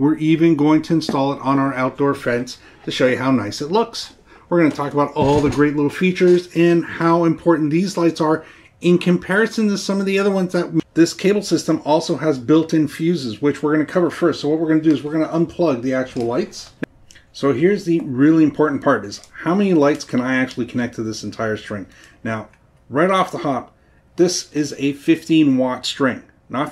We're even going to install it on our outdoor fence to show you how nice it looks. We're going to talk about all the great little features and how important these lights are in comparison to some of the other ones that this cable system also has built-in fuses, which we're going to cover first. So what we're going to do is we're going to unplug the actual lights. So here's the really important part is how many lights can I actually connect to this entire string? Now, right off the hop, this is a 15 watt string, not